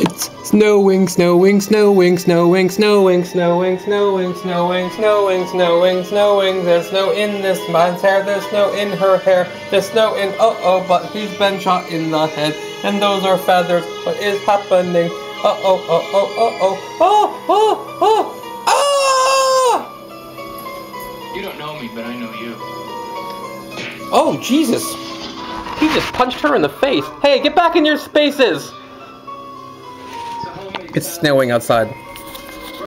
It's snowing, snowing, snowing, snowing, snowing, snowing, snowing, snowing, snowing, snowing, snowing. There's snow in this man's hair, there's snow in her hair, there's snow in uh oh, but he's been shot in the head. And those are feathers. What is happening? Uh oh, uh oh, uh oh, oh, oh, oh, ah! You don't know me, but I know you. Oh, Jesus. He just punched her in the face. Hey, get back in your spaces! It's snowing outside.